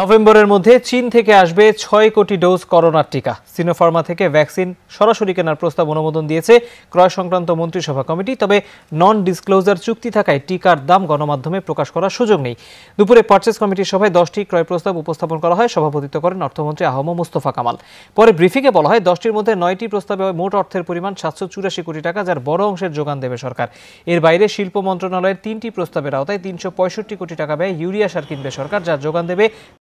নভেম্বরের মধ্যে চীন থেকে আসবে ছয় কোটি ডোজ করোনার টিকা। সিনোফার্মা থেকে ভ্যাকসিন সরাসরি কেনার প্রস্তাব অনুমোদন দিয়েছে ক্রয় সংক্রান্ত মন্ত্রিসভা কমিটি, তবে নন ডিসক্লোজার চুক্তি থাকায় টিকার দাম গণমাধ্যমে প্রকাশ করার সুযোগ নেই। দুপুরে পার্চেস কমিটির সভায় দশটি ক্রয় প্রস্তাব উপস্থাপন করা হয়, সভাপতিত্ব করেন অর্থমন্ত্রী আহম মুস্তফা কামাল। পরে ব্রিফিংয়ে বলা হয়, দশটির মধ্যে নয়টি প্রস্তাবে মোট অর্থের পরিমাণ সাতশো চুরাশি কোটি টাকা, যার বড় অংশের যোগান দেবে সরকার। এর বাইরে শিল্প মন্ত্রণালয়ের তিনটি প্রস্তাবের আওতায় তিনশো পঁয়ষট্টি কোটি টাকা ব্যয় ইউরিয়া সার কিনবে সরকার, যার যোগান দেবে